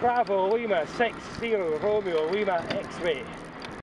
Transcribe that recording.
Bravo Lima 60 Romeo Lima X-ray.